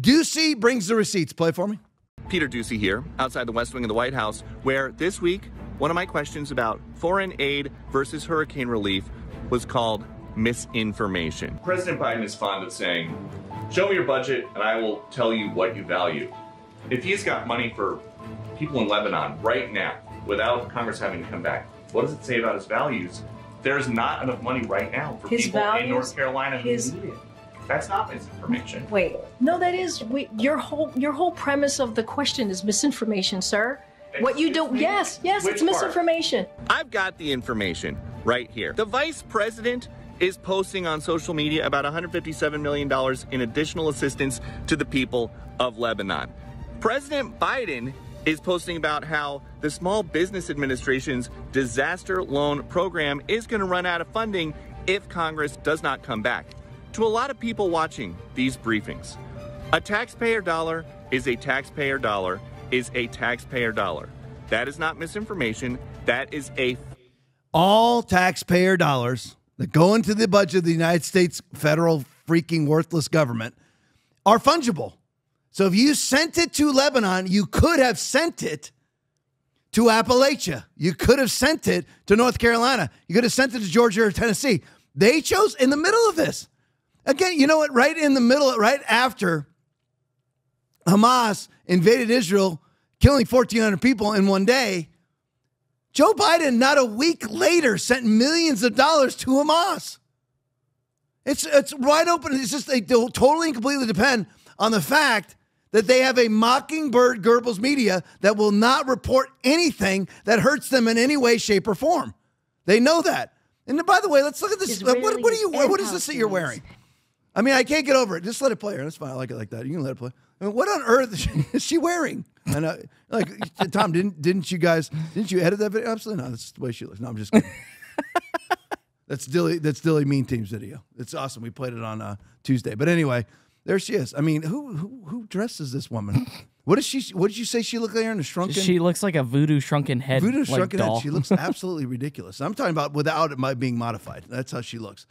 Doocy brings the receipts. Play for me. Peter Doocy here, outside the West Wing of the White House, where this week, one of my questions about foreign aid versus hurricane relief was called misinformation. President Biden is fond of saying, Show me your budget and I will tell you what you value. If he's got money for people in Lebanon right now, without Congress having to come back, what does it say about his values? There's not enough money right now for His people values, in North Carolina who his- need it. That's not misinformation. Wait, no, that is wait, your whole your whole premise of the question is misinformation, sir. What you don't? me? Yes, yes, Which it's part? misinformation. I've got the information right here. The vice president is posting on social media about $157 million in additional assistance to the people of Lebanon. President Biden is posting about how the Small Business Administration's disaster loan program is going to run out of funding if Congress does not come back. To a lot of people watching these briefings, a taxpayer dollar is a taxpayer dollar is a taxpayer dollar. That is not misinformation. That is a All taxpayer dollars that go into the budget of the United States federal freaking worthless government are fungible. So if you sent it to Lebanon, you could have sent it to Appalachia. You could have sent it to North Carolina. You could have sent it to Georgia or Tennessee. They chose in the middle of this. Again, you know what? Right in the middle, right after Hamas invaded Israel, killing 1,400 people in one day, Joe Biden, not a week later, sent millions of dollars to Hamas. It's, it's wide open. It's just they totally and completely depend on the fact that they have a mockingbird Goebbels media that will not report anything that hurts them in any way, shape, or form. They know that. And by the way, let's look at this. What, what are you? What is this that you're wearing? I mean, I can't get over it. Just let it play. That's fine. I like it like that. You can let it play. I mean, what on earth is she, is she wearing? And uh, like Tom, didn't didn't you guys didn't you edit that video? Absolutely not. That's the way she looks. No, I'm just kidding. that's Dilley. That's Dilley Meme Team's video. It's awesome. We played it on uh, Tuesday. But anyway, there she is. I mean, who who who dresses this woman? What is she? What did you say she looked like in a shrunken? She looks like a voodoo shrunken head Voodoo like shrunken doll. head. She looks absolutely ridiculous. I'm talking about without it might being modified. That's how she looks.